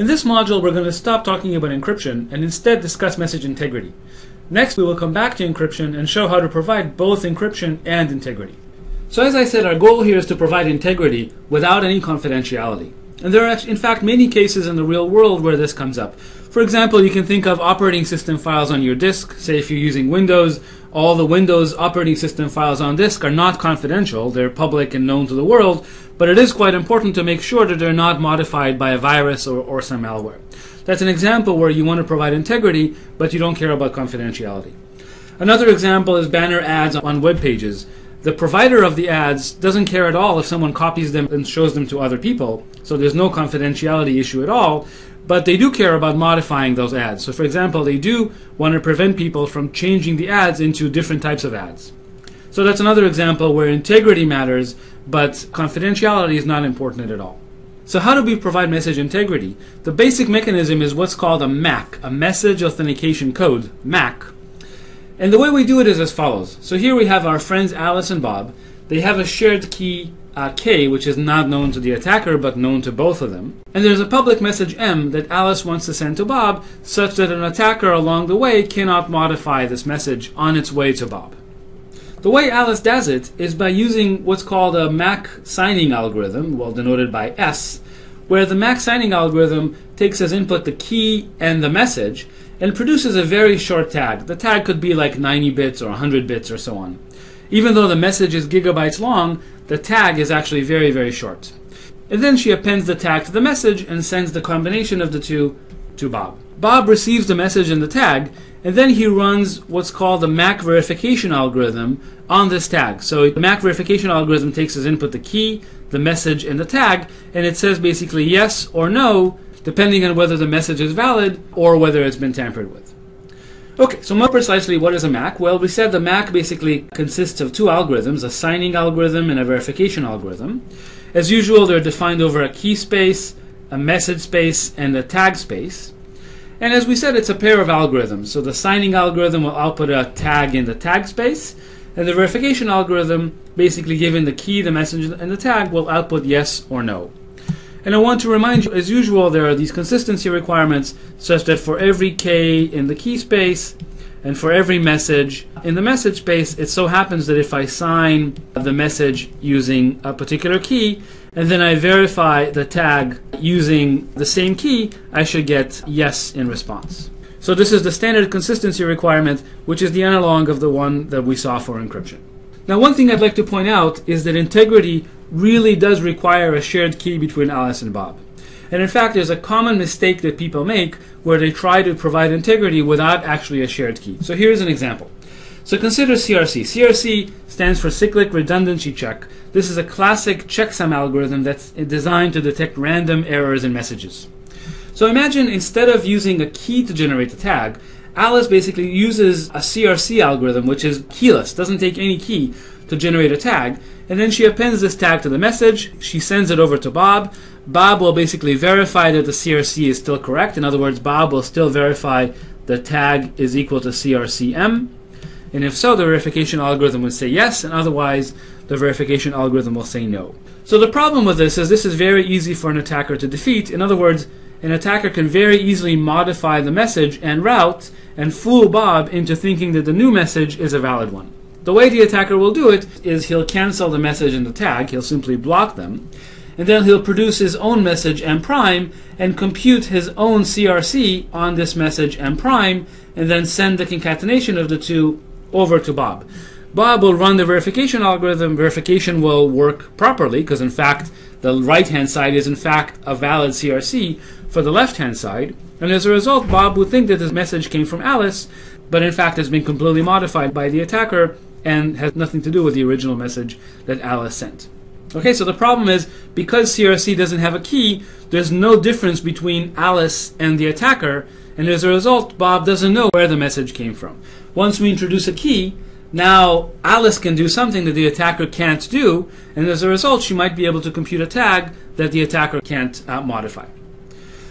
In this module, we're going to stop talking about encryption and instead discuss message integrity. Next, we will come back to encryption and show how to provide both encryption and integrity. So as I said, our goal here is to provide integrity without any confidentiality. And there are, in fact, many cases in the real world where this comes up. For example, you can think of operating system files on your disk. Say if you're using Windows, all the Windows operating system files on disk are not confidential. They're public and known to the world, but it is quite important to make sure that they're not modified by a virus or, or some malware. That's an example where you want to provide integrity, but you don't care about confidentiality. Another example is banner ads on web pages. The provider of the ads doesn't care at all if someone copies them and shows them to other people, so there's no confidentiality issue at all, but they do care about modifying those ads. So, for example, they do want to prevent people from changing the ads into different types of ads. So, that's another example where integrity matters, but confidentiality is not important at all. So, how do we provide message integrity? The basic mechanism is what's called a MAC, a Message Authentication Code, MAC. And the way we do it is as follows. So here we have our friends Alice and Bob. They have a shared key uh, K, which is not known to the attacker but known to both of them. And there's a public message M that Alice wants to send to Bob, such that an attacker along the way cannot modify this message on its way to Bob. The way Alice does it is by using what's called a MAC signing algorithm, well denoted by S, where the MAC signing algorithm takes as input the key and the message and produces a very short tag. The tag could be like 90 bits or 100 bits or so on. Even though the message is gigabytes long, the tag is actually very, very short. And then she appends the tag to the message and sends the combination of the two to Bob. Bob receives the message and the tag, and then he runs what's called the MAC verification algorithm on this tag. So the MAC verification algorithm takes as input the key, the message, and the tag, and it says basically yes or no depending on whether the message is valid or whether it's been tampered with. Okay, so more precisely, what is a MAC? Well, we said the MAC basically consists of two algorithms, a signing algorithm and a verification algorithm. As usual, they're defined over a key space, a message space, and a tag space. And as we said, it's a pair of algorithms. So the signing algorithm will output a tag in the tag space, and the verification algorithm, basically given the key, the message, and the tag, will output yes or no. And I want to remind you, as usual, there are these consistency requirements such that for every K in the key space and for every message in the message space, it so happens that if I sign the message using a particular key and then I verify the tag using the same key, I should get yes in response. So this is the standard consistency requirement, which is the analog of the one that we saw for encryption. Now, one thing I'd like to point out is that integrity really does require a shared key between Alice and Bob. And in fact, there's a common mistake that people make where they try to provide integrity without actually a shared key. So here's an example. So consider CRC. CRC stands for cyclic redundancy check. This is a classic checksum algorithm that's designed to detect random errors in messages. So imagine instead of using a key to generate a tag, Alice basically uses a CRC algorithm, which is keyless, doesn't take any key to generate a tag, and then she appends this tag to the message. She sends it over to Bob. Bob will basically verify that the CRC is still correct. In other words, Bob will still verify the tag is equal to CRCM. And if so, the verification algorithm would say yes, and otherwise, the verification algorithm will say no. So the problem with this is this is very easy for an attacker to defeat. In other words, an attacker can very easily modify the message and route and fool Bob into thinking that the new message is a valid one. The way the attacker will do it is he'll cancel the message and the tag, he'll simply block them, and then he'll produce his own message M prime and compute his own CRC on this message M prime, and then send the concatenation of the two over to Bob. Bob will run the verification algorithm. Verification will work properly because, in fact, the right hand side is, in fact, a valid CRC for the left hand side. And as a result, Bob would think that this message came from Alice, but in fact has been completely modified by the attacker and has nothing to do with the original message that Alice sent. Okay, so the problem is because CRC doesn't have a key, there's no difference between Alice and the attacker, and as a result, Bob doesn't know where the message came from. Once we introduce a key, now Alice can do something that the attacker can't do, and as a result, she might be able to compute a tag that the attacker can't uh, modify.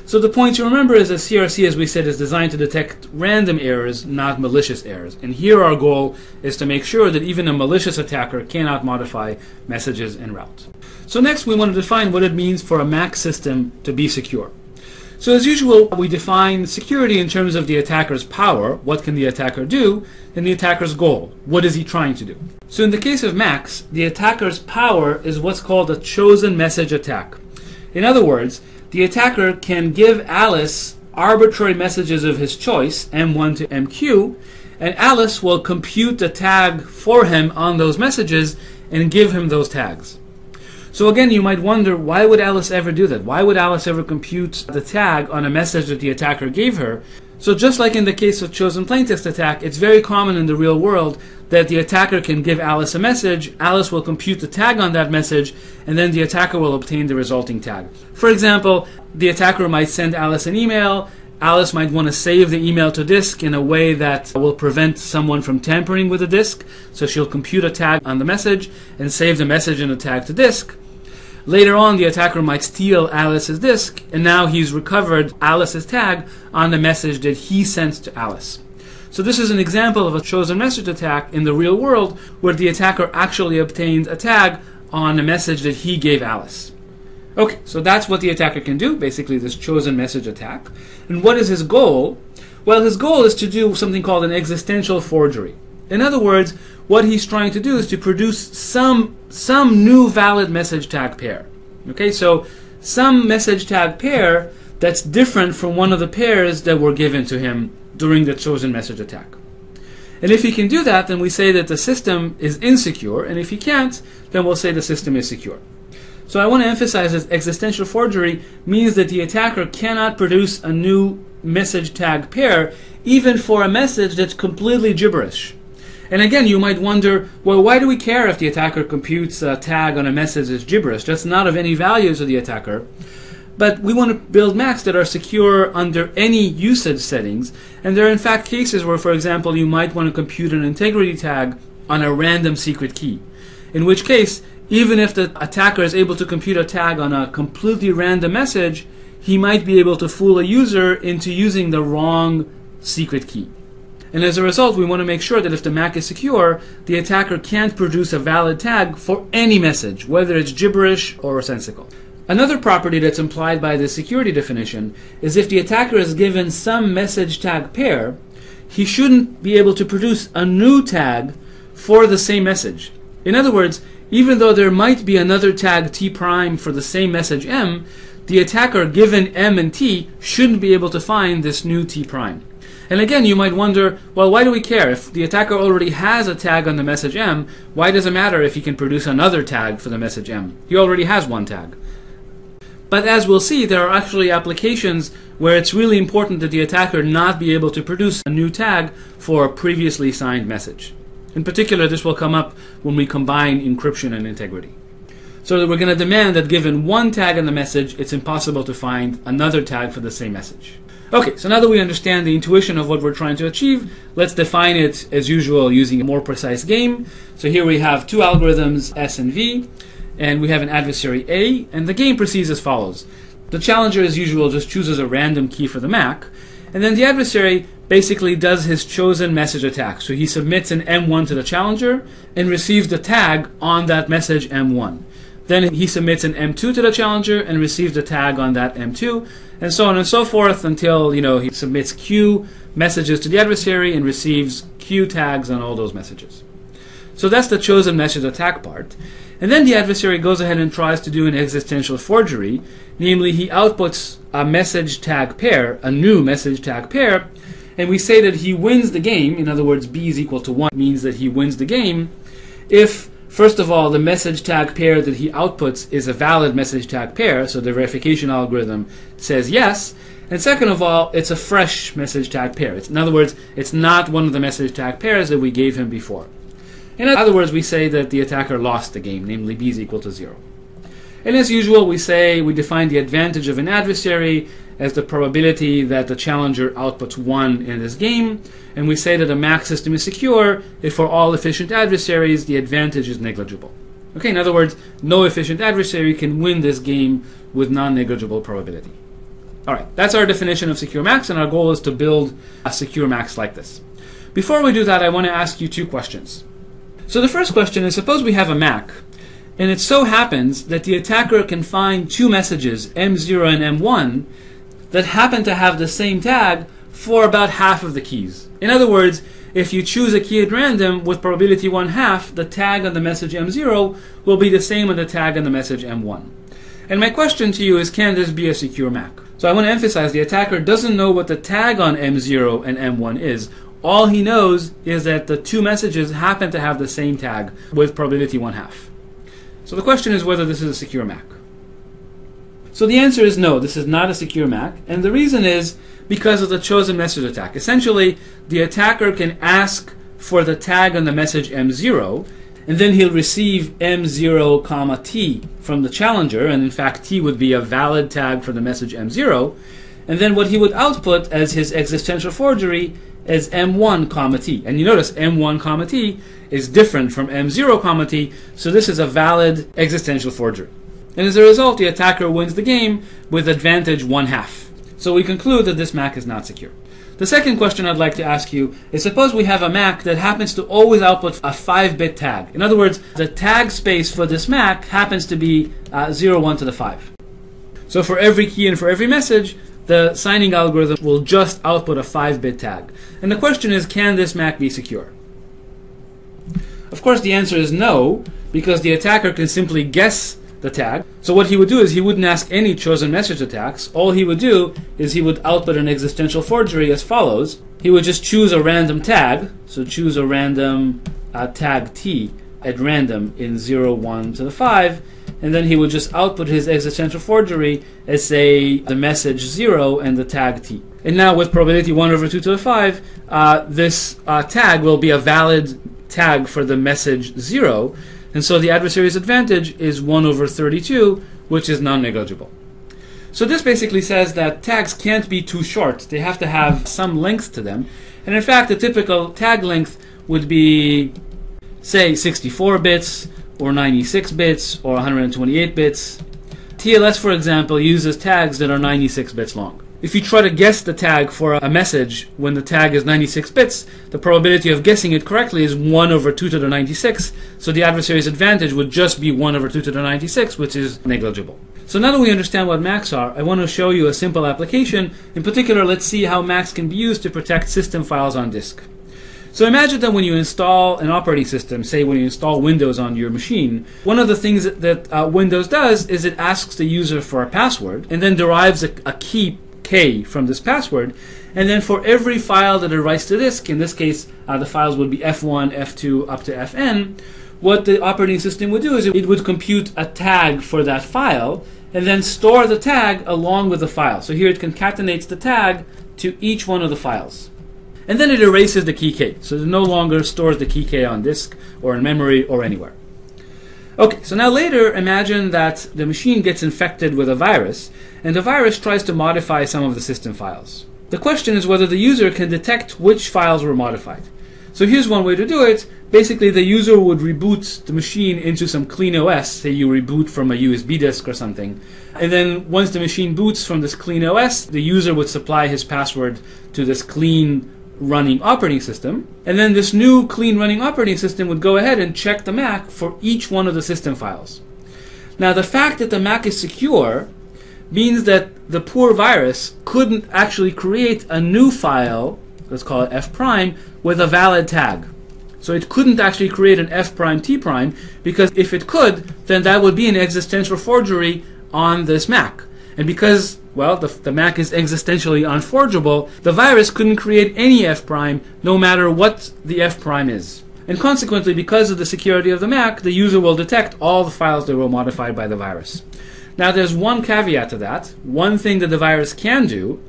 So the point to remember is that CRC, as we said, is designed to detect random errors, not malicious errors. And here our goal is to make sure that even a malicious attacker cannot modify messages en route. So next we want to define what it means for a MAC system to be secure. So as usual, we define security in terms of the attacker's power, what can the attacker do, and the attacker's goal, what is he trying to do. So in the case of MACs, the attacker's power is what's called a chosen message attack. In other words, the attacker can give Alice arbitrary messages of his choice, M1 to MQ, and Alice will compute the tag for him on those messages and give him those tags. So again, you might wonder, why would Alice ever do that? Why would Alice ever compute the tag on a message that the attacker gave her? So just like in the case of chosen plaintext attack, it's very common in the real world that the attacker can give Alice a message, Alice will compute the tag on that message, and then the attacker will obtain the resulting tag. For example, the attacker might send Alice an email, Alice might want to save the email to disk in a way that will prevent someone from tampering with the disk. So she'll compute a tag on the message and save the message and the tag to disk. Later on, the attacker might steal Alice's disk, and now he's recovered Alice's tag on the message that he sent to Alice. So this is an example of a chosen message attack in the real world where the attacker actually obtained a tag on a message that he gave Alice. Okay, so that's what the attacker can do, basically this chosen message attack. And what is his goal? Well, his goal is to do something called an existential forgery. In other words, what he's trying to do is to produce some some new valid message tag pair. Okay, so some message tag pair that's different from one of the pairs that were given to him during the chosen message attack. And if he can do that, then we say that the system is insecure, and if he can't, then we'll say the system is secure. So I want to emphasize that existential forgery means that the attacker cannot produce a new message tag pair, even for a message that's completely gibberish. And again, you might wonder, well, why do we care if the attacker computes a tag on a message as gibberish? That's not of any value to the attacker. But we want to build Macs that are secure under any usage settings. And there are in fact cases where, for example, you might want to compute an integrity tag on a random secret key. In which case, even if the attacker is able to compute a tag on a completely random message, he might be able to fool a user into using the wrong secret key. And as a result, we want to make sure that if the Mac is secure, the attacker can't produce a valid tag for any message, whether it's gibberish or sensical. Another property that's implied by the security definition is if the attacker is given some message tag pair, he shouldn't be able to produce a new tag for the same message. In other words, even though there might be another tag t prime for the same message m, the attacker given m and t shouldn't be able to find this new t prime. And again, you might wonder, well, why do we care? If the attacker already has a tag on the message M, why does it matter if he can produce another tag for the message M? He already has one tag. But as we'll see, there are actually applications where it's really important that the attacker not be able to produce a new tag for a previously signed message. In particular, this will come up when we combine encryption and integrity. So we're going to demand that given one tag in the message, it's impossible to find another tag for the same message. Okay, so now that we understand the intuition of what we're trying to achieve, let's define it as usual using a more precise game. So here we have two algorithms, S and V, and we have an adversary A, and the game proceeds as follows. The challenger, as usual, just chooses a random key for the MAC, and then the adversary basically does his chosen message attack. So he submits an M1 to the challenger and receives the tag on that message M1. Then he submits an M2 to the challenger and receives a tag on that M2, and so on and so forth until you know he submits Q messages to the adversary and receives Q tags on all those messages. So that's the chosen message attack part. And then the adversary goes ahead and tries to do an existential forgery, namely he outputs a message tag pair, a new message tag pair, and we say that he wins the game, in other words, b is equal to 1 means that he wins the game, if First of all, the message tag pair that he outputs is a valid message tag pair, so the verification algorithm says yes. And second of all, it's a fresh message tag pair. It's, in other words, it's not one of the message tag pairs that we gave him before. In other words, we say that the attacker lost the game, namely b is equal to 0. And as usual, we say we define the advantage of an adversary as the probability that the challenger outputs 1 in this game, and we say that a Mac system is secure if for all efficient adversaries the advantage is negligible. Okay, in other words, no efficient adversary can win this game with non-negligible probability. Alright, that's our definition of secure Macs, and our goal is to build a secure Macs like this. Before we do that, I want to ask you two questions. So the first question is, suppose we have a Mac, and it so happens that the attacker can find two messages, M0 and M1, that happen to have the same tag for about half of the keys. In other words, if you choose a key at random with probability 1 half, the tag on the message M0 will be the same on the tag on the message M1. And my question to you is can this be a secure MAC? So I want to emphasize the attacker doesn't know what the tag on M0 and M1 is. All he knows is that the two messages happen to have the same tag with probability 1 half. So the question is whether this is a secure MAC. So the answer is no, this is not a secure MAC, and the reason is because of the chosen message attack. Essentially, the attacker can ask for the tag on the message M0, and then he'll receive M0, comma T from the challenger, and in fact T would be a valid tag for the message M0, and then what he would output as his existential forgery is M1, comma T. And you notice M1, comma T is different from M0, comma T, so this is a valid existential forgery. And as a result, the attacker wins the game with advantage 1 half. So we conclude that this MAC is not secure. The second question I'd like to ask you is suppose we have a MAC that happens to always output a 5-bit tag. In other words, the tag space for this MAC happens to be uh, 0, 1 to the 5. So for every key and for every message, the signing algorithm will just output a 5-bit tag. And the question is, can this MAC be secure? Of course, the answer is no, because the attacker can simply guess the tag. So what he would do is he wouldn't ask any chosen message attacks. All he would do is he would output an existential forgery as follows. He would just choose a random tag, so choose a random uh, tag t at random in 0, 1 to the 5, and then he would just output his existential forgery as say the message 0 and the tag t. And now with probability 1 over 2 to the 5, uh, this uh, tag will be a valid tag for the message 0, and so the adversary's advantage is 1 over 32, which is non-negligible. So this basically says that tags can't be too short. They have to have some length to them. And in fact, the typical tag length would be, say, 64 bits, or 96 bits, or 128 bits. TLS, for example, uses tags that are 96 bits long. If you try to guess the tag for a message when the tag is 96 bits, the probability of guessing it correctly is 1 over 2 to the 96, so the adversary's advantage would just be 1 over 2 to the 96, which is negligible. So now that we understand what MACs are, I want to show you a simple application. In particular, let's see how MACs can be used to protect system files on disk. So imagine that when you install an operating system, say when you install Windows on your machine, one of the things that, that uh, Windows does is it asks the user for a password and then derives a, a key K from this password. And then for every file that it writes to disk, in this case, uh, the files would be F1, F2, up to Fn, what the operating system would do is it would compute a tag for that file and then store the tag along with the file. So here it concatenates the tag to each one of the files. And then it erases the key K. So it no longer stores the key K on disk or in memory or anywhere. Okay, so now later imagine that the machine gets infected with a virus and the virus tries to modify some of the system files. The question is whether the user can detect which files were modified. So here's one way to do it. Basically, the user would reboot the machine into some clean OS. Say you reboot from a USB disk or something. And then once the machine boots from this clean OS, the user would supply his password to this clean running operating system. And then this new clean running operating system would go ahead and check the Mac for each one of the system files. Now, the fact that the Mac is secure means that the poor virus couldn't actually create a new file, let's call it f prime, with a valid tag. So it couldn't actually create an f prime t prime because if it could, then that would be an existential forgery on this Mac. And because well, the, the Mac is existentially unforgeable, the virus couldn't create any F prime no matter what the F prime is. And consequently, because of the security of the Mac, the user will detect all the files that were modified by the virus. Now, there's one caveat to that. One thing that the virus can do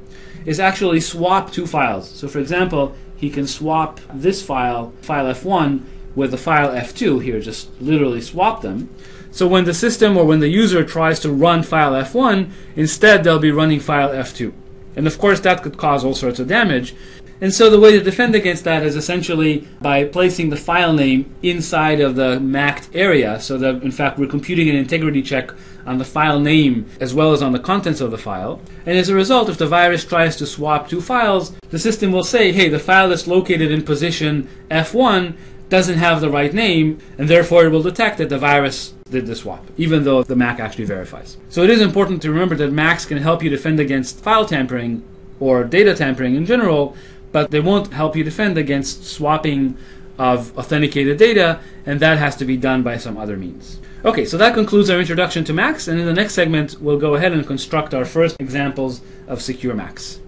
is actually swap two files. So, for example, he can swap this file, file F1, with the file F2 here, just literally swap them. So when the system or when the user tries to run file F1, instead they'll be running file F2. And of course that could cause all sorts of damage. And so the way to defend against that is essentially by placing the file name inside of the MACed area so that in fact we're computing an integrity check on the file name as well as on the contents of the file. And as a result, if the virus tries to swap two files, the system will say, hey, the file that's located in position F1 doesn't have the right name, and therefore it will detect that the virus did the swap, even though the MAC actually verifies. So it is important to remember that MACs can help you defend against file tampering or data tampering in general, but they won't help you defend against swapping of authenticated data, and that has to be done by some other means. Okay, so that concludes our introduction to MACs, and in the next segment, we'll go ahead and construct our first examples of secure MACs.